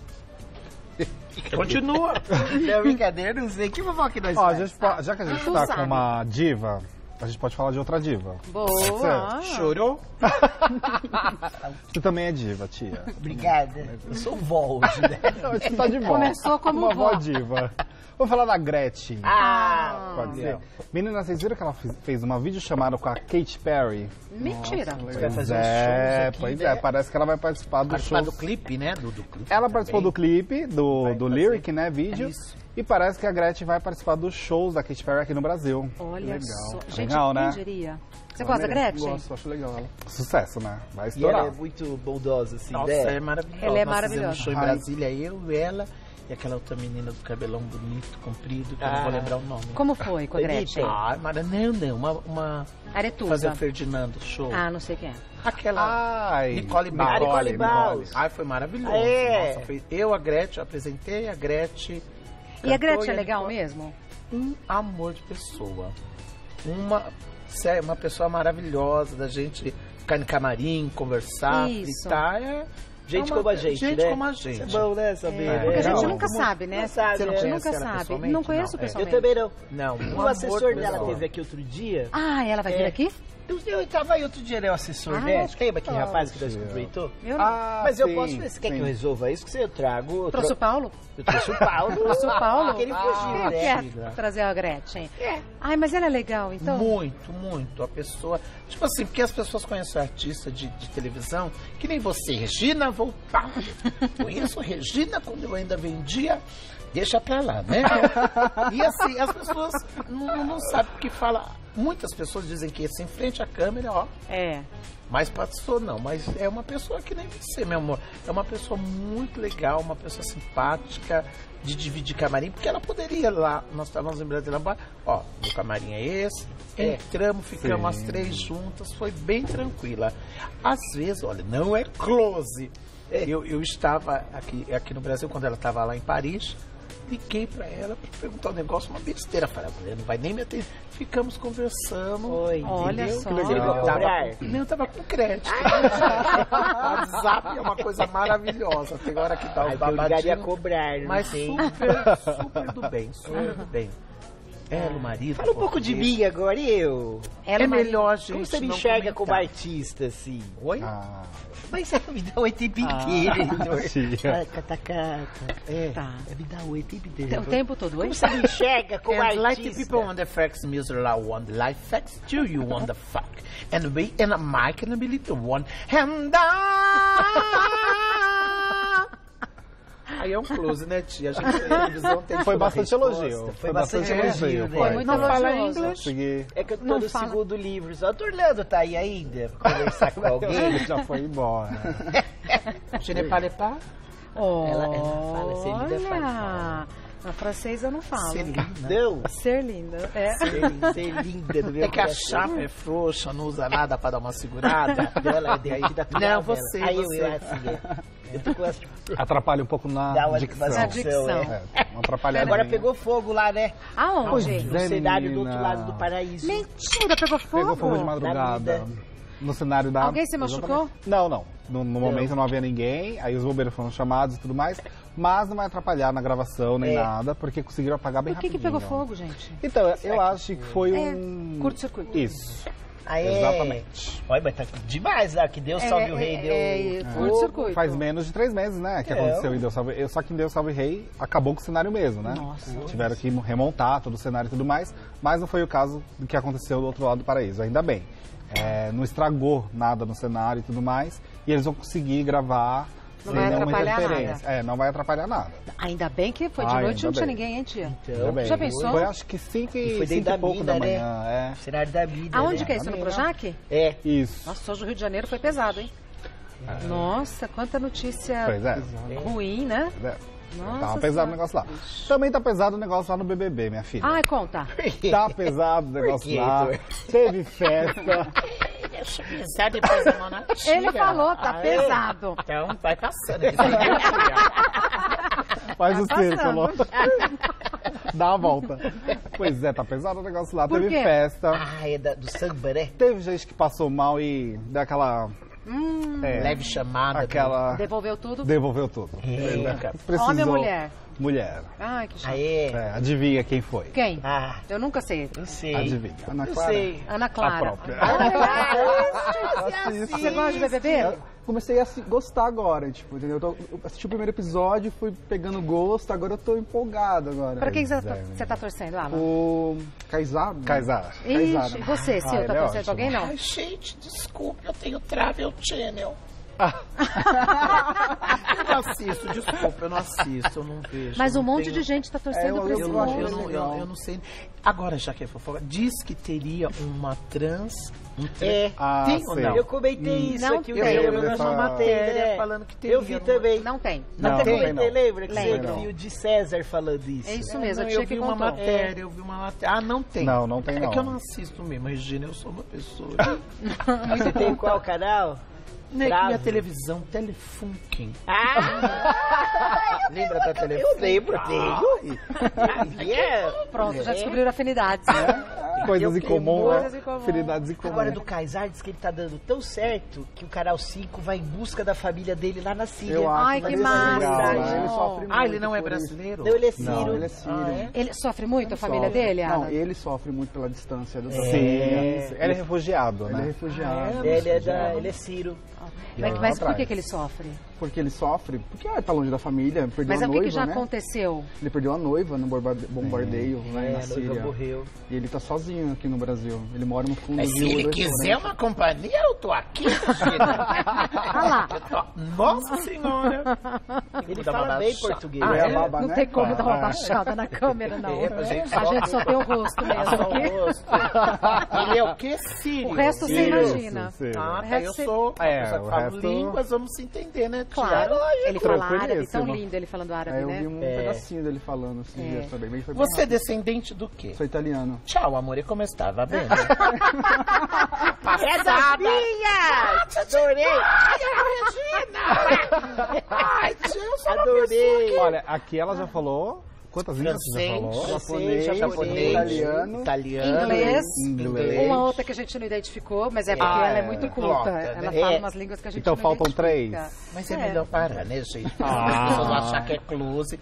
E: Continua.
C: Não, brincadeira, não sei. Que fofoca que nós
D: Ó, a gente po- já que a gente tá com uma diva, a gente pode falar de outra diva.
A: Boa.
E: Chorou?
D: Você também é diva, tia.
C: Obrigada. Eu sou vó hoje, né?
D: Você tá de vó.
A: Começou como
D: uma
A: vó.
D: vó diva. Vamos falar da Gretchen.
C: Ah,
D: Pode ser? Menina, vocês viram que ela fez uma videochamada com a Katy Perry?
A: Mentira.
C: vai
D: Pois
C: fazer
D: é,
C: aqui,
D: pois
C: né?
D: é, parece que ela vai participar do
E: Participar
D: show.
E: do clipe, né? Do, do clipe.
D: Ela participou do
E: também.
D: clipe, do, do
E: fazer.
D: lyric, né, vídeo.
E: Isso.
D: E parece que a Gretchen vai participar dos shows da Katy Perry aqui no Brasil.
A: Olha
D: legal.
A: só. Gente,
D: legal, né?
A: diria? Você gosta da Gretchen?
D: Gosto, acho legal ela. Sucesso, né? Vai
C: E
D: estourar.
C: ela é muito bondosa, assim,
E: Nossa,
C: né?
E: é maravilhosa.
A: Ela é
E: Nós
A: maravilhosa.
E: fizemos show em. Brasília, eu, ela e aquela outra menina do cabelão bonito, comprido, que eu não vou
C: Ah.
E: lembrar o nome.
A: Como foi com a. Gretchen?
E: Ah, mas não, não, uma, uma
A: Aretusa.
E: fazer o Ferdinando show.
A: Ah, não sei quem é.
E: Aquela
D: Ai,
E: Nicole Baus.
C: Ah, Nicole Baus.
E: Ai, foi maravilhoso.
C: Ah, é?
E: Nossa, foi- eu, a Gretchen, apresentei a Gretchen.
A: E a Gretchen é legal
E: Nicole-
A: mesmo?
E: um amor de pessoa. Uma, sério, uma pessoa maravilhosa, da gente ficar no camarim, conversar,
A: Isso.
E: fritar. É,
C: Gente
E: é uma-
C: como a gente,
E: gente
C: né?
E: como a
C: Isso é
E: gente.
C: bom, né, saber?
A: É,
C: né?
A: porque a gente
D: Não,
A: nunca
C: Não
A: sabe, né?
C: sabe,
E: Você não
C: é.
A: A gente
E: conhece
A: nunca sabe. Não conheço
E: Não, é.
C: Eu
A: pessoalmente.
C: também não.
E: Não,
C: O assessor
E: de
C: dela teve aqui outro dia.
A: Ah, ela vai vir
C: É.
A: aqui?
C: Eu, eu tava aí outro dia, né? O assessor,
A: Ah,
C: né?
A: é?
C: Lembra aquele rapaz que nós cumprimentou?
A: Eu não.
D: Ah,
C: Mas eu
D: sim,
C: posso. Você quer que eu resolva isso? Que você eu trago. eu
A: Trouxe o Paulo?
C: Eu trouxe o Paulo.
A: Trouxe o Paulo?
C: Que ele fugiu,
A: Ah,
C: né?
A: quer trazer a Gretchen? Ai, mas ela é legal, então?
E: Muito, muito. A pessoa. Tipo assim, porque as pessoas conhecem o artista de, de televisão, que nem você, Regina Volpato. Conheço Regina quando eu ainda vendia. Deixa pra lá, né? E assim, as pessoas não, não sabem o que fala. Muitas pessoas dizem que esse em frente à câmera, ó,
A: É.
E: mas passou não, mas é uma pessoa que nem você, meu amor. É uma pessoa muito legal, uma pessoa simpática, de dividir camarim, porque ela poderia lá, nós estávamos em Brasília, ó, meu camarim é esse, entramos, ficamos
D: Sim.
E: as três juntas, foi bem tranquila. Às vezes, olha, não é close. Eu, eu estava aqui, aqui no Brasil, quando ela estava lá em Paris, liguei para ela para perguntar um negócio, uma besteira. Falei, a mulher não vai nem me atender. Ficamos conversando.
C: Oi.
A: Olha
E: Entendeu?
A: só.
E: Que
C: Ele vai
E: Tava não, tava com crédito. WhatsApp é uma coisa maravilhosa. Tem hora que dá
C: Aí
E: os
C: eu ligaria cobrar, não
E: Mas
C: sei.
E: super, super do bem, super do bem. Ela, o marido.
C: Fala um pouco de mim agora, e eu?
A: Ela
E: É melhor, gente.
C: Como você me enxerga como
E: comentar.
C: artista, assim?
E: Oi?
D: Ah,
C: Mas você me dá oi o tempo inteiro, Heitor. Ah, catacata. É,
A: Tá.
C: é, me dá oi o tempo inteiro.
A: O tempo todo, oi?
C: Como você me enxerga como
E: And like the
C: artista?
E: people on the facts law want the life facts, do you want the fuck? And we and I can be the one and I... Aí é um close, né, tia? A gente tem televisão, tem
D: Foi bastante
E: resposta.
D: elogio.
C: Foi bastante elogio, né?
A: Foi muito
E: Não fala
A: elogioso.
E: inglês.
D: Consegui.
C: É que eu tô
A: Não
C: no
A: fala.
C: segundo livro. Só o Orlando tá aí ainda pra conversar com alguém.
D: Ele já foi embora.
E: Je pas.
A: Olha,
C: Ela- ela fala, ser linda, fala.
A: Na francês eu não falo.
E: Ser linda.
C: Não.
A: Ser linda. É.
C: Ser, ser linda do meu
E: É que a chapa é frouxa, não usa nada pra dar uma segurada.
C: dela é tudo
E: Não, você,
C: Aí eu,
E: você.
C: eu assim, é.
D: Atrapalha um pouco na
C: uma-
D: dicção.
A: Na dicção.
C: é.
D: É.
C: Agora pegou fogo lá, né?
A: Aonde?
C: No
D: é,
C: cenário do outro lado do paraíso.
A: Mentira, pegou fogo?
D: Pegou fogo de madrugada. No cenário da.
A: Alguém se machucou?
D: Exatamente. Não, não. No, no momento não havia ninguém, aí os bombeiros foram chamados e tudo mais, mas não vai atrapalhar na gravação nem
C: É.
D: nada, porque conseguiram apagar bem
A: Por que, que pegou fogo, gente?
D: Então, eu- eu acho que foi
A: É,
D: um.
A: curto-circuito.
D: Isso.
C: Ah, é?
D: Exatamente.
C: Olha, mas tá demais lá, que Deus salve o rei, deu...
A: é, é,
C: fogo.
A: curto-circuito.
D: Faz menos de três meses, né? Que
C: É.
D: aconteceu em Deus Salve eu, Só que em Deus Salve Rei acabou com o cenário mesmo, né?
A: Nossa.
D: Tiveram que remontar todo o cenário e tudo mais, mas não foi o caso do que aconteceu do outro lado do paraíso, ainda bem. É, não estragou nada no cenário e tudo mais, e eles vão conseguir gravar
A: Não vai
B: nenhuma
A: atrapalhar
B: interferência. É, não vai atrapalhar nada.
A: Ainda bem que foi de
B: Ah,
A: noite e não
B: ainda
A: tinha
B: bem.
A: ninguém, hein, tia?
B: Bem.
A: Já pensou?
B: Foi acho que 5
C: E
B: e,
C: foi dentro
B: cinco
C: da
B: e pouco
C: mina,
B: da
C: né?
B: manhã. É.
C: Cenário da vida.
A: Aonde
C: né?
A: que é isso? No. Projac?
C: É.
B: Isso.
A: Nossa, só do Rio de Janeiro foi pesado, hein? Nossa, quanta notícia
B: Pois é.
A: ruim, né?
B: Pois é.
A: Nossa
B: Tava pesado o negócio lá. Também tá pesado o negócio lá no BBB, minha filha.
A: Ai, conta.
B: Tá pesado o negócio lá. Teve festa.
E: Deixa depois a mão na tia.
A: Ele falou, tá
E: Ah, é?
A: pesado.
E: Então vai passando.
B: Faz o
A: Tá
B: círculo.
A: passando.
B: Dá a volta. Pois é, tá pesado o negócio lá.
A: Por
B: Teve
A: quê?
B: festa.
C: Ah, é da- do samba, né?
B: Teve gente que passou mal e deu aquela.
A: Hum,
B: é,
E: Leve chamada.
B: Aquela.
A: devolveu tudo?
B: Devolveu tudo. Precisou.
A: Homem ou mulher?
B: Mulher.
A: Ai, que chato.
C: Ah, é?
B: É, adivinha quem foi?
A: Quem?
C: Ah,
A: Eu nunca sei.
C: não sei.
B: Adivinha. Ana Clara.
C: sei.
A: Ana
B: A
A: Clara.
B: própria. Assiste.
A: Você gosta de BBB?
B: Eu comecei a se- gostar agora, tipo, entendeu? Eu, tô- eu assisti o primeiro episódio, fui pegando gosto, agora eu tô empolgado agora.
A: Pra quem você tá,
B: é,
A: você tá torcendo, Alan?
B: O Kaysar? Kaysar.
A: Ixi, você,
B: Ah,
A: Sil,
B: ele
A: tá
B: é
A: torcendo
B: ótimo.
A: pra alguém, não?
E: Ai, gente, desculpa, eu tenho Travel Channel. Eu não assisto, desculpa, eu não assisto, eu não vejo.
A: Mas
E: eu
A: um monte
E: tenho-
A: de gente tá torcendo
B: É,
A: pra
B: eu-
A: esse
E: Eu,
B: eu
E: eu,
B: legal.
E: eu, eu não sei. Agora, já que é fofoca, diz que teria uma trans. Um trans
C: É.
B: Ah,
E: tem ou não?
C: Eu comentei isso
A: Não
C: aqui.
A: tem.
E: Eu, eu vi uma matéria
C: É.
E: falando que teria.
C: Eu vi também.
A: Não tem.
B: Não,
C: Não,
B: não
C: tem,
B: tem, não.
C: lembra que você viu de César falando isso?
A: É isso
E: É,
A: mesmo,
E: não, eu
A: que
E: vi uma matéria, eu vi uma matéria. Ah, não tem.
B: Não, não tem
E: É
B: não.
E: que eu não assisto mesmo, Regina, eu sou uma pessoa.
C: Você tem qual canal?
E: Né,
C: Bravo.
E: minha televisão, Telefunken.
C: Ah!
E: Lembra da Telefunken?
C: Eu lembro, tenho. E é.
A: Pronto, já
C: É.
A: descobriram afinidades. né?
B: Coisas
C: Eu
B: em comum,
C: queimo-
B: né?
A: Coisas em comum.
B: Afinidades em comum.
C: Agora do Kaysar diz que ele tá dando tão certo que o canal 5 vai em busca da família dele lá na Síria.
B: Eu acho
A: Ai, que massa.
B: legal, né? Ele sofre
E: Ah, ele
B: muito
E: não é brasileiro?
C: Não, ele é Ciro.
B: Não, ele é sírio.
E: Ah, é?
A: Ele sofre muito, a família
B: Sofre.
A: dele,
B: Não,
A: Alan?
B: ele sofre muito pela distância do
C: É.
B: Sim.
C: Ele
B: Ele é refugiado, Ele é né? refugiado.
C: Ele é, da, ele é Ciro.
A: Mas,
B: lá
A: mas por que, que ele sofre?
B: Porque ele sofre, porque ah, tá longe da família, perdeu
A: Mas
B: a
A: o que,
B: noiva,
A: que já
B: né?
A: aconteceu?
B: Ele perdeu a noiva no bombarde- bombardeio lá
C: É,
B: na
C: a noiva
B: Síria.
C: morreu.
B: E ele tá sozinho aqui no Brasil. Ele mora no fundo
E: Mas
B: do
E: se
B: rio.
E: ele
B: do
E: quiser uma companhia, eu tô aqui.
A: Ah lá.
E: Eu tô- Nossa senhora.
C: Ele fala bem português.
E: Ah,
B: É a
E: é?
B: baba,
A: Não
B: né?
A: tem como dar uma baixada na câmera, não.
E: É, gente
A: a
E: só-
A: gente só tem o rosto mesmo
E: Só o rosto. Ele é o que, Sírio?
A: O resto você imagina.
E: Ah, tá, eu
A: você-
E: sou
B: É, o
E: falo
B: resto-
E: línguas, vamos se entender, né?
A: Claro, ele fala árabe, tão lindo ele falando árabe,
B: É, eu
A: né?
B: vi um
E: É.
B: pedacinho dele falando assim,
A: É.
B: dias também. Bem
E: Você é descendente do quê?
B: Sou italiano.
E: Tchau, amor, e como estava? Bem?
C: É das minhas! Adorei!
E: Regina! Ai, tia, eu sou uma
C: Adorei!
B: Olha, aqui ela já falou. Quantas línguas você já falou?
C: Francês,
B: Japonês,
C: japonês,
B: italiano.
E: italiano,
A: Inglês.
B: Inglês.
A: Uma outra que a gente não identificou, mas é porque
E: Ah,
A: ela é
E: é.
A: muito culta.
E: Culta,
A: Ela
E: né?
A: fala
C: É.
A: umas línguas que a gente
B: Então
A: não
B: faltam
A: identifica.
B: três.
E: Mas é,
A: É.
E: melhor parar, né, gente?
B: Ah.
E: As pessoas vão achar que é close.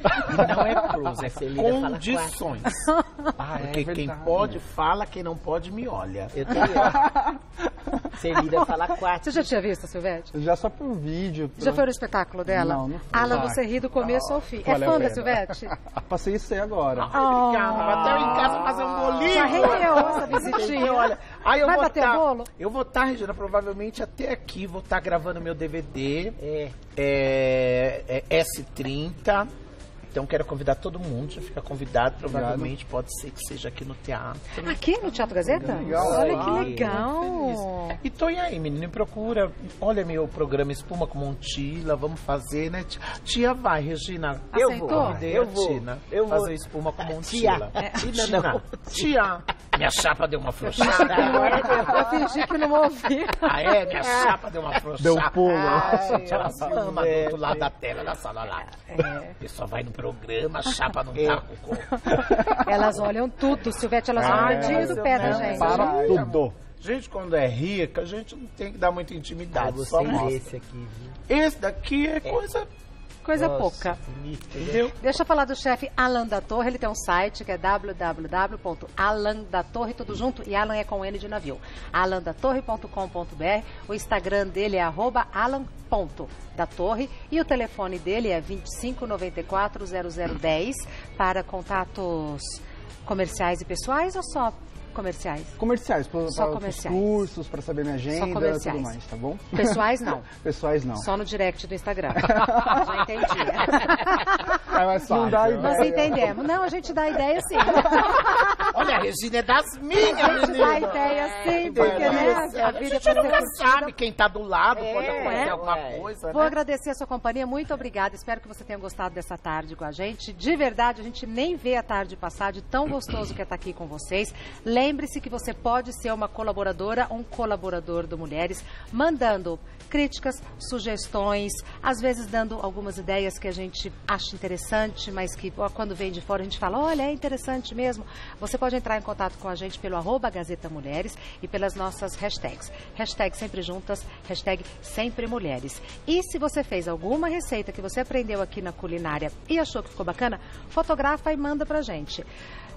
E: Não é close, é condições.
B: Ah, é
E: Porque quem pode fala, quem não pode me olha.
C: Eu tenho. Celina fala quatro.
A: Você já tinha visto, Silvete?
B: Já só por vídeo.
A: Já foi no espetáculo dela?
B: Não, não fui.
A: Alan,
B: Ah,
A: você ri do começo ao fim. É fã da. Silvete?
B: Passei isso aí agora.
E: Obrigada, bateu em casa fazer um bolinho.
A: Já rendeu essa visitinha.
E: Olha, aí eu
A: Vai
E: vou
A: bater
E: tá,
A: bolo?
E: Eu vou estar, Regina, provavelmente até aqui. Vou estar gravando meu DVD.
C: É.
E: É, é S30. Então quero convidar todo mundo, já fica convidado. Provavelmente pode ser que seja aqui no teatro.
A: Aqui no Teatro Gazeta?
B: Legal.
A: Olha que
E: Ai,
A: legal.
E: E tô e aí, menino, me procura. Olha meu programa Espuma com Montila, vamos fazer, né? Tia, tia vai, Regina.
C: Eu vou.
E: Convidei
C: Eu vou.
E: Tina.
C: Eu vou.
E: Fazer espuma com
C: Tia.
E: Montila.
C: É, Tina.
E: Tia. Minha chapa deu uma afrouxada.
A: Eu fingi que não ouvi.
E: Ah, é? Minha chapa deu uma afrouxada.
B: Deu um pulo.
E: Ai, gente, ela ama do
C: é.
E: outro lado da tela da sala lá.
A: É.
E: A pessoa vai no programa, a chapa não tá com o corpo.
A: Elas olham tudo, Silvete, elas olham
B: É,
A: dedinho do pé da gente.
B: Para tudo.
E: Gente, quando é rica, a gente não tem que dar muita
C: Ah,
E: intimidade.
C: você
E: Só mostra.
C: esse aqui, viu?
E: Esse daqui é coisa.
A: Coisa
C: Nossa,
A: pouca.
C: bonito, né?
E: Entendeu?
A: Deixa eu falar do chefe Alan da Torre. Ele tem um site que é www.alandatorre, tudo junto, e Alan é com N de navio. alandatorre.com.br. O Instagram dele é arroba alan.datorre e o telefone dele é 25940010 para contatos comerciais e pessoais ou só comerciais?
B: Comerciais, para
A: Só
B: os
A: comerciais.
B: cursos, para saber minha agenda e tudo mais, tá bom?
A: Pessoais não.
B: Pessoais não.
A: Só no direct do Instagram. Já entendi.
B: É mais fácil. Não dá
A: Nós
B: ideia.
A: entendemos. Não, a gente dá ideia sim.
E: Olha, a Regina é das minhas,
A: A gente dá
E: menina.
A: ideia sim, porque né, a
E: A
A: vida é
E: gente
A: ser
E: nunca
A: curtida.
E: sabe quem tá do lado, pode
C: É,
E: acontecer alguma
C: ué.
E: coisa,
A: Vou
E: né?
A: agradecer a sua companhia, muito obrigada. Espero que você tenha gostado dessa tarde com a gente. De verdade, a gente nem vê a tarde passar de tão gostoso que é estar aqui com vocês. Lembre-se que você pode ser uma colaboradora, um colaborador do Mulheres, mandando críticas, sugestões, às vezes dando algumas ideias que a gente acha interessante, mas que quando vem de fora a gente fala, olha, é interessante mesmo. Você pode entrar em contato com a gente pelo arroba Gazeta Mulheres e pelas nossas hashtags. Hashtag sempre juntas, hashtag sempre mulheres. E se você fez alguma receita que você aprendeu aqui na culinária e achou que ficou bacana, fotografa e manda pra gente.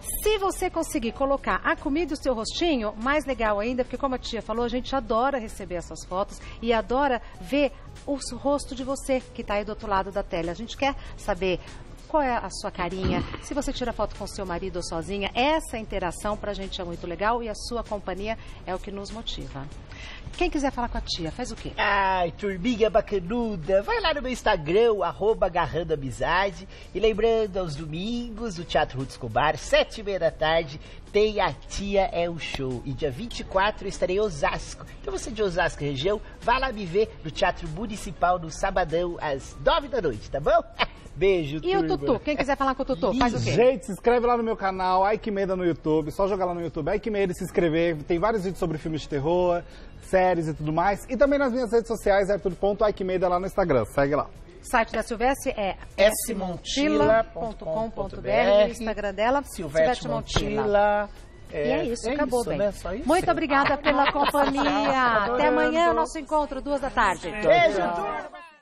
A: Se você conseguir colocar a comida e o seu rostinho, mais legal ainda, porque como a tia falou, a gente adora receber essas fotos e adora ver o rosto de você que está aí do outro lado da tela. A gente quer saber qual é a sua carinha, se você tira foto com seu marido ou sozinha. Essa interação pra gente é muito legal e a sua companhia é o que nos motiva. Quem quiser falar com a tia, faz o quê?
C: Ai, turminha bacanuda, vai lá no meu Instagram, arroba agarrando amizade. E lembrando, aos domingos, o Teatro Ruth Escobar, sete e meia da tarde, tem a Tia é o Show. E dia 24 eu estarei em Osasco. Então você de Osasco região, vá lá me ver no Teatro Municipal no sabadão, às nove da noite, tá bom? Beijo,
A: E o
C: turma.
A: Tutu? Quem quiser falar com o Tutu, faz o quê?
B: Gente, se inscreve lá no meu canal, Ike Meda no YouTube. Só jogar lá no YouTube, Ike Meda e se inscrever. Tem vários vídeos sobre filmes de terror, séries e tudo mais. E também nas minhas redes sociais, arthur.aikemeda lá no Instagram. Segue lá.
A: O site da Silvestre é
E: smontila.com.br,
A: o Instagram dela,
E: Silvestre Montila.
A: E é isso, acabou
E: isso,
A: bem.
E: Né? Isso?
A: Muito obrigada pela companhia. Até amanhã, nosso encontro, duas da tarde.
C: Beijo, turma!